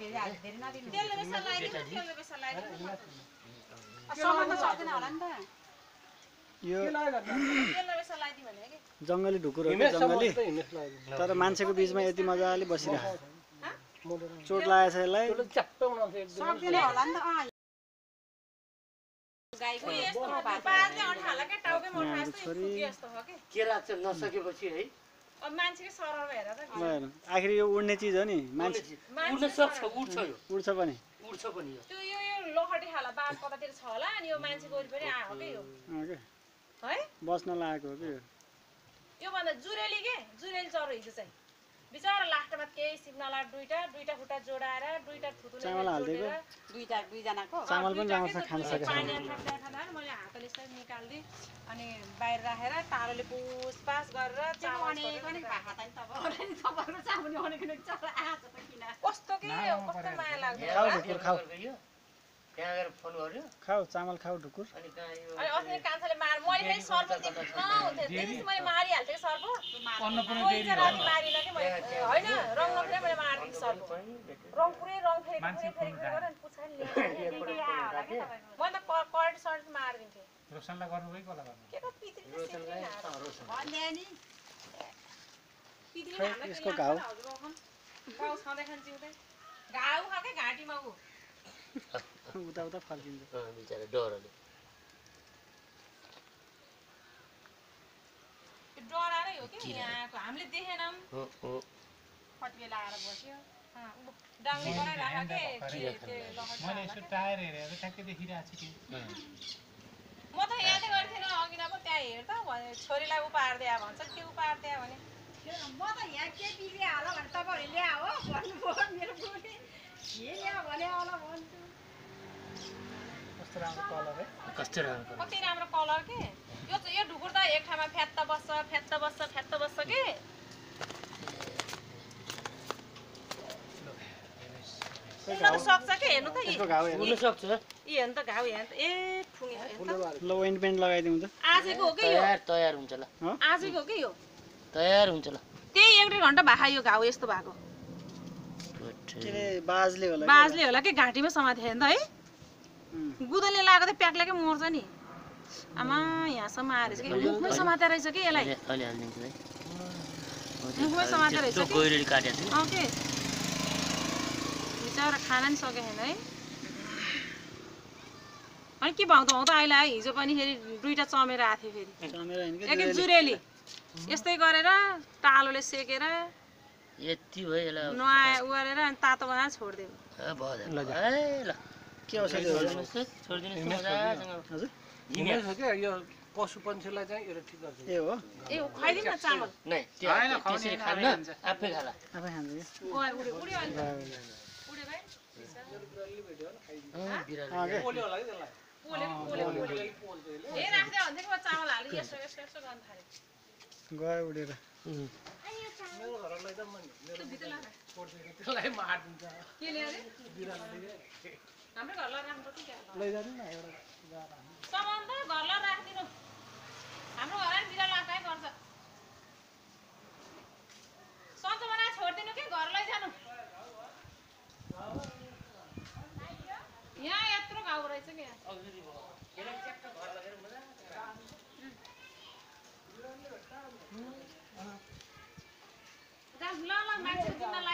धेरै हाल्यो धेरै नदिनु तेलले बेसा लगाइदिनु तेलले बेसा लगाइदिनु सम्म त सक्दैन होला नि त यो तेलले बेसा लगाइदियो भने कि जङ्गली ढुकुर जङ्गली तर मान्छेको बिचमा यति मजाले बसिरहेको चोट लागेको छ यसलाई छोरी। के? लाग्छ नसकेपछि है अब मान्छेकै सरर हेर त भएन आखिर यो उड्ने चिज हो नि मान्छे। उड्न सक्छ उड्छ यो। उड्छ पनि। उड्छ पनि यो। त्यो यो यो लोखटी खाला बाज कतातिर छ होला अनि यो मान्छेको वरिपरि आएको कि यो? अँ के? है? बस्न लागेको हो कि यो? योभन्दा जुरेली के? जुरेली चरो हिजो चाहिँ। बिचरा लास्टमा केही सिक्नला दुइटा दुइटा खुट्टा जोडाएर दुइटा थुतुले? दुईटा दुईजनाको? चामल पनि राम्रो छ? खान सकेको पानी छैन मैले हातले यसलाई निकालिदिएँ अनि बाहिर राखेर टाढोले पुसपास गरेर कस्तो के कस्तो माया लाग्दो त्यहाँ गएर फोन गर्यो। खाऊ चामल खाऊ ढुकुर। अनि अस्ति कान्छाले मार मैले फेरि सर्प देख्न हुन्थ्यो त्यसपछि मैले मारिहाल्थेँ सर्प? कोही चाहिँ राति मारिनँ कि मैले होइन रङ नफेरि मैले मारिदिएँ सर्प। रङ पुरै रङ फेरि फेरि फेरि गरेर अनि पछाडि ल्याएर मैले त क- करेन्ट सर्ट मारिदिन्थेँ। रोशनलाई गर्नुभयो कि कसलाई गर्नुभयो? के त पितृले सिक्ने हाल्छ। भन्दै नि पितृले हामीलाई यसको के घाउ? जिउँदै घाउ खाएकै घाँटीमा ऊ? उता उता फर्किन्छ बिचरा डरले डराएरै हो कि हामीले देखेनौँ। कति बेला आएर बस्यो डाङ्गी के मैले यसो टायर हेरेर ठ्याक्कै देखिरहेको छु कि म त यादै गरेको थिएन अघि न पो त्यहाँ हेर त भने छोरीलाई उपहार दिए भन्छ के उपहार दिए भने म त यहाँ के बिग्रियो होला भने तपाईँहरू ल्या हो भन्नुभयो मेरो बुढी के ल्या भने होला भन्छु कस्तो राम्रो कलर है कस्तो राम्रो कति राम्रो कलर के? यो यो ढुकुर त एक ठाउँमा फ्यात्त बस्छ फ्यात्त बस्छ फ्यात्त बस्छ कि? सक्छ कि? हेर्नु त यसको घाउ हेर्नु। उड्न सक्छ। यी हेर्नु त घाउ हेर्नु त। ए ठुङ्गे हेर्नु त। ल ओइन्टमेन्ट लगाइदिउँ त। आजको हो कि यो? तयार तयार हुन्छ ल। आजको हो कि यो? तयार हुन्छ ल। त्यही एक डेढ घन्टा भाखा यो घाउ यस्तो भएको। के अरे बाजले होला कि? बाजले होला कि? घाँटीमा समातेको नि त है। उम्, गुदले लगाएको त प्याक्लेकै मर्छ नि? आमा यहाँसम्म आएर चाहिँ कि? मुखमै समातेर रहेछ कि यसलाई? मुखमै समातेर रहेछ त्यो कि? गैरेली काटेको छु अँ के बिचरा खाना नि सकेको छैन है। अनि के भाउ त भाउ त अहिले आयो हिजो पनि फेरि दुइटा चमेर आएको थियो फेरि। कि एकै जुरेली? यस्तै गरेर टालोले सेकेर यति भयो उ गरेर अनि तातो बनाएर छोडिदियो। के त, हजुर हिँड्यो। क्या यो पशु पन्छीलाई चाहिँ यसले ठिक गर्छ ए हो ए ऊ खुवाइदिउँ न चामल नै त्यसरी खान्न आफै खाला आफै खान्छ गयो उडेर मेरो मेरो पोल्दैन त्यसलाई मारिदिन्छ हाम्रो घरलाई राख्नुपर्छ क्या लैजानु न एउटा सामान त घरलाई राखिदिनु हाम्रो घर नि बिरालो आएकै गर्छ सन्चो बनाएर छोडिदिनु कि घर लैजानु यहाँ यत्रो घाउ रहेछ कि ल ल मान्छे